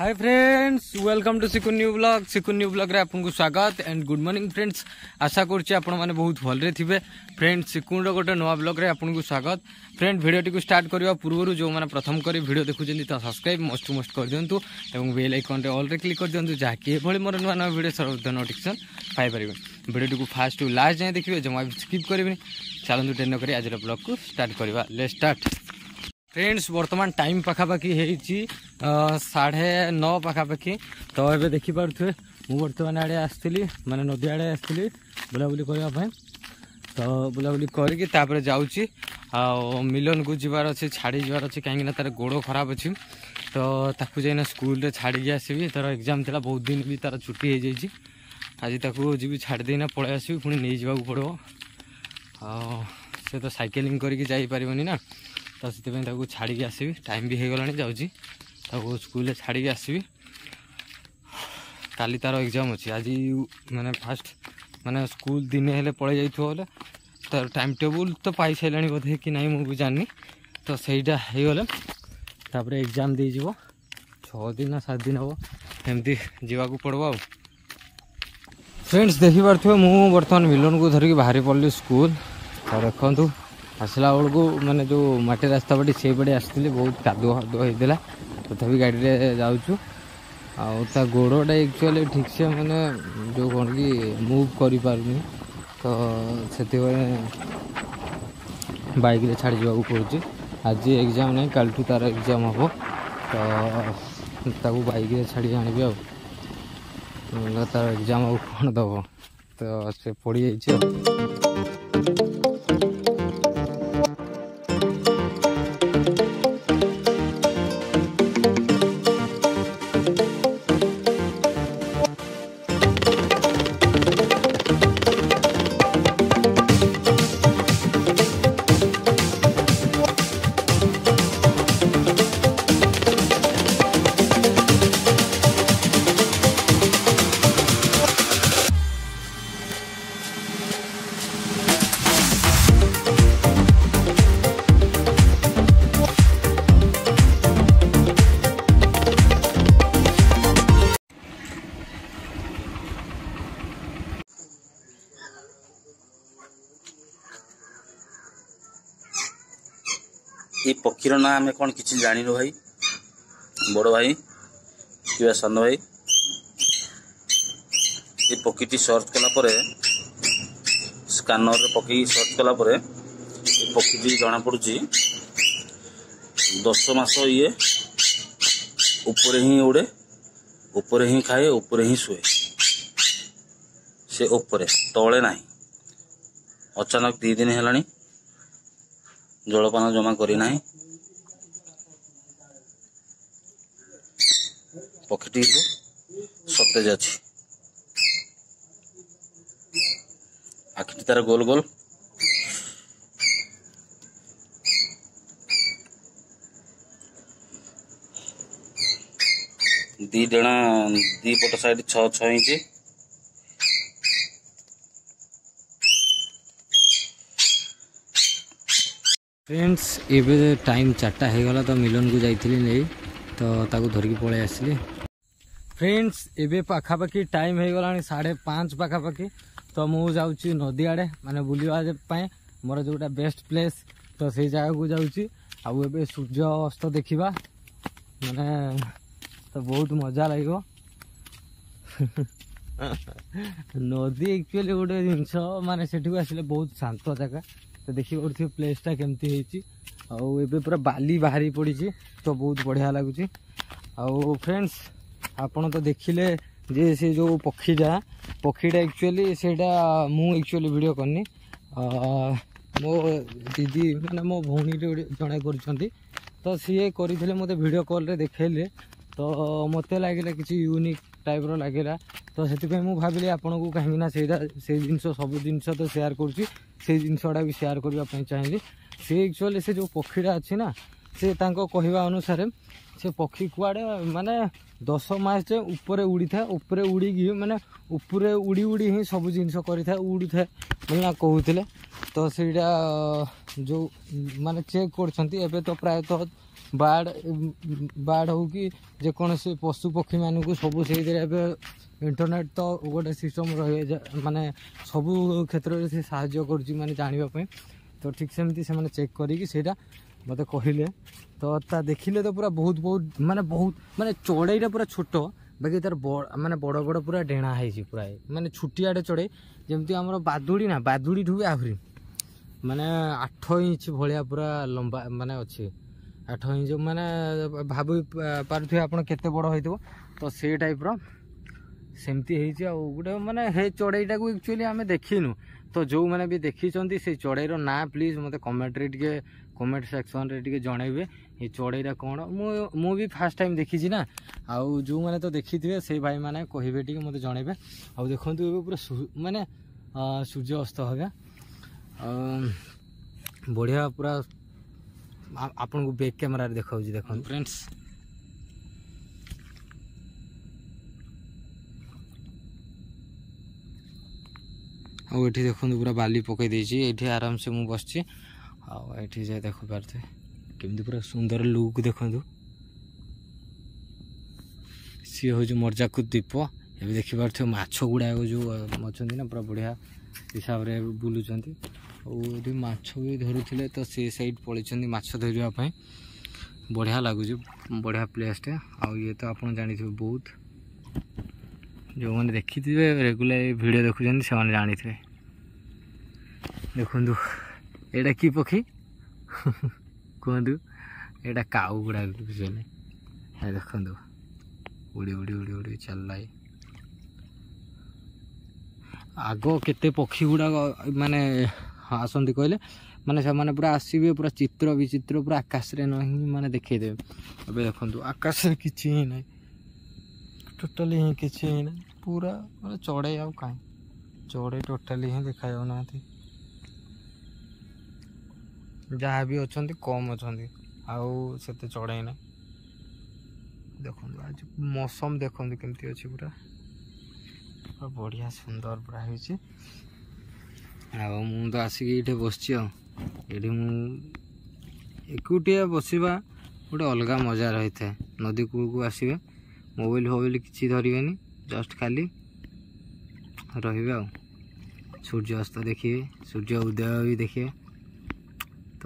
hi friends welcome to सिकुन new vlog सिकुन new ब्लग्रे आपको स्वागत एंड गुड मॉर्निंग फ्रेंड्स आशा करुच्छे बहुत भल्ले थे फ्रेंड सिकुन रोटे नुआ ब्लग्रे आपको स्वागत फ्रेंड भिडियो स्टार्ट करने पूर्व जो मैंने प्रथम कर भिडियो देखुं तो सब्सक्राइब मस्ट मस्ट कर दिंतु और बेल आइकन अल्रे क्लिक कर दिंतु जहाँकि ये मोर नुआ नुआ भिडियो सर्वदा नोटिकेसन पाइपर भिडियो को फास्ट टू लास्ट जाए देखिए जमा भी स्किप करेंगे चलते टेन कर आज ब्लग को स्टार्ट करवा ले स्टार्ट ফ্রেন্ডস বর্তমান টাইম পাখাপাখি হয়েছি সাড়ে ন পাখাপাখি তো এবে দেখিপারুথে মু বর্তমান আড়ে আসছিলি মানে নদী আড়ে আসছিলি বুলাবুলি করা ତ ବୁଲାବୁଲି କରିକି ତାପରେ ଯାଉଛି ଆଉ ମିଲନକୁ ଯିବାର ଅଛି ଛାଡ଼ି ଯିବାର ଅଛି କାହିଁକିନା ତା'ର ଗୋଡ଼ ଖରାପ ଅଛି ତ ତାକୁ ଯାଇନା ସ୍କୁଲରେ ଛାଡ଼ିକି ଆସିବି ତା'ର ଏକ୍ଜାମ୍ ଥିଲା ବହୁତ ଦିନ ବି ତା'ର ଛୁଟି ହେଇଯାଇଛି ଆଜି ତାକୁ ଯିବି ଛାଡ଼ି ଦେଇନା ପଳେଇ ଆସିବି ପୁଣି ନେଇଯିବାକୁ ପଡ଼ିବ ଆଉ ସେ ତ ସାଇକେଲିଂ କରିକି ଯାଇପାରିବନି ନା तो से छाड़ी आसवि टाइम भी हो गला जा स्कूल छाड़ी आसवि काली तार एग्जाम अच्छी आज मैंने फास्ट मैंने स्कूल दिने हेले पलि जा टाइम टेबुल तो पाई सारे बोधे कि नहीं मुझे जानी तो सहीटा हो गल एग्जाम दे जब छदिन सात दिन हम एमती जावाक पड़ब आ फ्रेंड्स देख पार्थ मुझे बर्तमान मिलन को धरिक बाहरी पड़ी स्कूल तो देखूँ आसला बेल मैंने जो मटी रास्ता पटी से पटे आसती बहुत कादु होता तथा गाड़ी जाऊँ आ गोड़ा एक्चुअली ठीक से मैंने जो कौन कि मुव कर तो से बैक छाड़ जावाक पड़े आज एग्जाम नहीं कल ठू तार एग्जाम हम तो बैक छाड़ी आने तार एग्जाम कौन दब तो से पड़ी जा এই ପକ୍ଷୀର ନାଁ ଆମେ କ'ଣ କିଛି ଜାଣିନୁ ଭାଇ ବଡ଼ ଭାଇ କିମ୍ବା ସାନ ଭାଇ ଏ ପକ୍ଷୀଟି ସର୍ଚ୍ଚ କଲା ପରେ ସ୍କାନରରେ ପକେଇ ସର୍ଚ୍ଚ କଲା ପରେ ଏ ପକ୍ଷୀଟି ଜଣାପଡ଼ୁଛି ଦଶ ମାସ ଇଏ ଉପରେ ହିଁ ଉଡ଼େ ଉପରେ ହିଁ ଖାଏ ଉପରେ ହିଁ ଶୁଏ ସେ ଉପରେ ତଳେ ନାହିଁ ଅଚାନକ ଦୁଇ ଦିନ ହେଲାଣି জলপান জমা করি নাই পক্ষীটি সতেজ আছে আখিটি তার গোল গোল दी डेणा दी পট সাইড ছ छ इंच फ्रेंड्स ଏବେ ଟାଇମ୍ ଚାରିଟା ହେଇଗଲା ତ ମିଲନକୁ ଯାଇଥିଲି ନେଇ ତ ତାକୁ ଧରିକି ପଳେଇ ଆସିଲି ଫ୍ରେଣ୍ଡସ୍ ଏବେ ପାଖାପାଖି ଟାଇମ୍ ହେଇଗଲାଣି ସାଢ଼େ ପାଞ୍ଚ ପାଖାପାଖି ତ ମୁଁ ଯାଉଛି ନଦୀ ଆଡ଼େ ମାନେ ବୁଲିବା ପାଇଁ ମୋର ଯେଉଁଟା ବେଷ୍ଟ ପ୍ଲେସ୍ ତ ସେଇ ଜାଗାକୁ ଯାଉଛି ଆଉ ଏବେ ସୂର୍ଯ୍ୟ ଅସ୍ତ ଦେଖିବା ମାନେ ତ ବହୁତ ମଜା ଲାଗିବ ନଦୀ ଆକ୍ଚୁଆଲି ଗୋଟେ ଜିନିଷ ମାନେ ସେଠିକୁ ଆସିଲେ ବହୁତ ଶାନ୍ତ ଜାଗା ତ ଦେଖିପାରୁଥିବେ ପ୍ଲେସ୍ଟା କେମିତି ହେଇଛି ଆଉ ଏବେ ପୁରା ବାଲି ବାହାରି ପଡ଼ିଛି ତ ବହୁତ ବଢ଼ିଆ ଲାଗୁଛି ଆଉ ଫ୍ରେଣ୍ଡସ୍ ଆପଣ ତ ଦେଖିଲେ ଯେ ସେ ଯେଉଁ ପକ୍ଷୀଟା ପକ୍ଷୀଟା ଆକ୍ଚୁଆଲି ସେଇଟା ମୁଁ ଆକ୍ଚୁଆଲି ଭିଡ଼ିଓ କରିନି ମୋ ଦିଦି ମାନେ ମୋ ଭଉଣୀଟେ ଗୋଟେ ଜଣେ କରିଛନ୍ତି ତ ସିଏ କରିଥିଲେ ମୋତେ ଭିଡ଼ିଓ କଲ୍ରେ ଦେଖାଇଲେ ତ ମୋତେ ଲାଗିଲା କିଛି ୟୁନିକ୍ ଟାଇପ୍ର ଲାଗିଲା तो से भाविली आपन को कहीं से जिन सब जिन तो सेयार कर जिनसटा भी सेयार करने चाहिए से एक्चुअली से जो पक्षीटा अच्छे ना से कहवा अनुसार से पक्षी कड़े मानने दस मस उड़ी था उपरे उड़ी मैंने उपरे उड़ी उड़ी ही सब जिन था उड़ू था बोलना कहते तो सीटा जो मैंने चेक करते तो प्रायत बाड़ बाड़ हो कि जेकोसी पशुपक्षी मानक सब से ইন্টরনেট ତ ଗୋଟେ ସିଷ୍ଟମ୍ ରହିବେ ମାନେ ସବୁ କ୍ଷେତ୍ରରେ ସେ ସାହାଯ୍ୟ କରୁଛି ମାନେ ଜାଣିବା ପାଇଁ ତ ଠିକ୍ ସେମିତି ସେମାନେ ଚେକ୍ କରିକି ସେଇଟା ମୋତେ କହିଲେ ତ ତା ଦେଖିଲେ ତ ପୁରା ବହୁତ ବହୁତ ମାନେ ବହୁତ ମାନେ ଚଢ଼େଇଟା ପୁରା ଛୋଟ ବାକି ତାର ମାନେ ବଡ଼ ବଡ଼ ପୁରା ଡେଣା ହେଇଛି ପୁରା ମାନେ ଛୁଟିଆଡ଼େ ଚଢ଼େଇ ଯେମିତି ଆମର ବାଦୁଡ଼ି ନା ବାଦୁଡ଼ିଠୁ ବି ଆହୁରି ମାନେ ଆଠ ଇଞ୍ଚ ଭଳିଆ ପୁରା ଲମ୍ବା ମାନେ ଅଛି ଆଠ ଇଞ୍ଚ ମାନେ ଭାବି ପାରୁଥିବେ ଆପଣ କେତେ ବଡ଼ ହେଇଥିବ ତ ସେଇ ଟାଇପ୍ର सेमती है गोटे मानने चढ़ईटा को एक्चुअली आम देखनु तो जो मैंने भी देखी से चढ़ईर ना प्लीज मत कमेट्रे कमेंट सेक्शन रे टे जन ये चढ़ईटा कौन मु भी फास्ट टाइम देखी ना आउ जो मैंने तो देखी थे से भाई मैंने कहे टे मत जन आखिर पूरा मानने सूर्य अस्त हो गया बढ़िया पूरा आपन को बेक कैमेर देखा देख फ्रेंड्स ଆଉ ଏଠି ଦେଖନ୍ତୁ ପୁରା ବାଲି ପକାଇ ଦେଇଛି ଏଠି ଆରାମସେ ମୁଁ ବସିଛି ଆଉ ଏଠି ଯାଇ ଦେଖିପାରୁଥିବେ କେମିତି ପୁରା ସୁନ୍ଦର ଲୁକ୍ ଦେଖନ୍ତୁ ସିଏ ହେଉଛି ମର୍ଜାକୁଦ ଦ୍ୱୀପ ଏବେ ଦେଖିପାରୁଥିବେ ମାଛ ଗୁଡ଼ାକ ଯେଉଁ ଅଛନ୍ତି ନା ପୁରା ବଢ଼ିଆ ହିସାବରେ ବୁଲୁଛନ୍ତି ଆଉ ଏଠି ମାଛ ବି ଧରୁଥିଲେ ତ ସେ ସାଇଡ଼୍ ପଳେଇଛନ୍ତି ମାଛ ଧରିବା ପାଇଁ ବଢ଼ିଆ ଲାଗୁଛି ବଢ଼ିଆ ପ୍ଲେସ୍ଟେ ଆଉ ଇଏ ତ ଆପଣ ଜାଣିଥିବେ ବହୁତ ଯେଉଁମାନେ ଦେଖିଥିବେ ରେଗୁଲାର ଭିଡ଼ିଓ ଦେଖୁଛନ୍ତି ସେମାନେ ଜାଣିଥିବେ ଦେଖନ୍ତୁ ଏଇଟା କି ପକ୍ଷୀ କୁହନ୍ତୁ ଏଇଟା କାଉ ଗୁଡ଼ା ଦେଖୁଛନ୍ତି ଦେଖନ୍ତୁ ଉଡ଼ି ଉଡ଼ି ଉଡ଼ି ଉଡ଼ି ଚାଲିଲା ଆଗ କେତେ ପକ୍ଷୀ ଗୁଡ଼ାକ ମାନେ ଆସନ୍ତି କହିଲେ ମାନେ ସେମାନେ ପୁରା ଆସିବେ ପୁରା ଚିତ୍ର ବିଚିତ୍ର ପୁରା ଆକାଶରେ ନାହିଁ ମାନେ ଦେଖେଇଦେବେ ଏବେ ଦେଖନ୍ତୁ ଆକାଶରେ କିଛି ହିଁ ନାହିଁ ଟୋଟାଲି ହିଁ କିଛି ହିଁ ନାହିଁ पूरा मैं मतलब चौड़े आओ कहीं चौड़े टोटाली हम देखा जा जहाँ भी अच्छा कम अच्छा आते चढ़े ना देख मौसम देखते तो कमी अच्छे पूरा पूरा बढ़िया सुंदर पूरा हो तो आसिक ये बस एकुटिया बसवा गोटे अलग मजा रही था नदी कूल को आसवे मोबाइल फोबाइल किसी धरवेनि जस्ट खाली ରହିବେ ଆଉ ସୂର୍ଯ୍ୟ ଅସ୍ତ ଦେଖିବେ ସୂର୍ଯ୍ୟ ଉଦୟ ବି ଦେଖିବେ ତ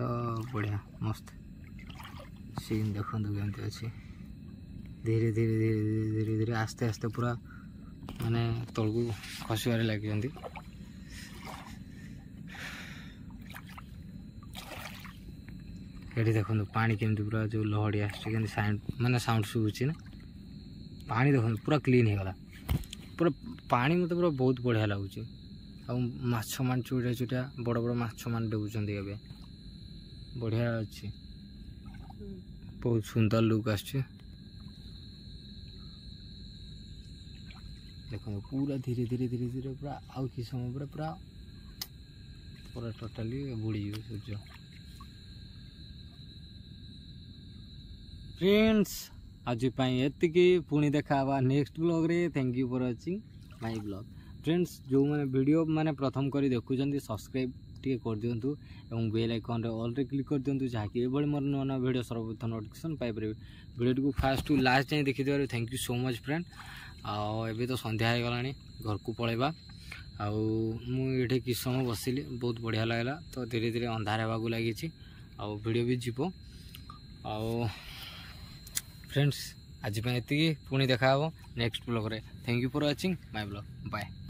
ବଢ଼ିଆ ମସ୍ତ ସିନ୍ ଦେଖନ୍ତୁ କେମିତି ଅଛି ଧୀରେ ଧୀରେ ଧୀରେ ଧୀରେ ଧୀରେ ଧୀରେ ଆସ୍ତେ ଆସ୍ତେ ପୁରା ମାନେ ତଳକୁ ଖସିବାରେ ଲାଗିଛନ୍ତି ଏଠି ଦେଖନ୍ତୁ ପାଣି କେମିତି ପୁରା ଯେଉଁ ଲହଡ଼ି ଆସୁଛି କେମିତି ସାଉଣ୍ଡ ମାନେ ସାଉଣ୍ଡ ଶୁଭୁଛି ନା ପାଣି ଦେଖନ୍ତୁ ପୁରା କ୍ଲିନ୍ ହେଇଗଲା ପୁରା ପାଣି ମୋତେ ପୁରା ବହୁତ ବଢ଼ିଆ ଲାଗୁଛି ଆଉ ମାଛ ମାଛମାନେ ଚୁଡ଼ିଆ ଚୁଡ଼ିଆ ବଡ଼ ବଡ଼ ମାଛମାନେ ଡେଉଛନ୍ତି ଏବେ ବଢ଼ିଆ ଅଛି ବହୁତ ସୁନ୍ଦର ଲୁକ୍ ଆସୁଛି ଦେଖନ୍ତୁ ପୁରା ଧୀରେ ଧୀରେ ଧୀରେ ଧୀରେ ପୁରା ଆଉ କିଛି ସମୟ ପରେ ପୁରା ପୁରା ଟୋଟାଲି ବୁଡ଼ିଯିବ ସୂର୍ଯ୍ୟ ଫ୍ରେଣ୍ଡସ୍ आज ये पुणी देखा next ब्लग्रे thank you for watching my vlog friends जो मैंने वीडियो मैंने प्रथम कर देखुं सब्सक्राइब टे कर दिंतु और बेल आइकन अल्रे क्लिक कर दिंतु जहाँकि मोर नूआ नूआ भिड सर्वप्रथम नोटिकेसन पाइपर भिडियो को फास्ट टू लास्ट जाए देखी देवर thank you so much friend आबे तो सन्ध्या होगला घर को पलैवा आउ मुझे किस समय बसली बहुत बढ़िया लगला तो धीरे धीरे अंधार होगा लगी आउ भिड भी जीव आउ ଫ୍ରେଣ୍ଡସ୍ ଆଜି ପାଇଁ ଏତିକି ପୁଣି ଦେଖାହେବ next ବ୍ଲଗ୍ରେ thank you for watching my vlog bye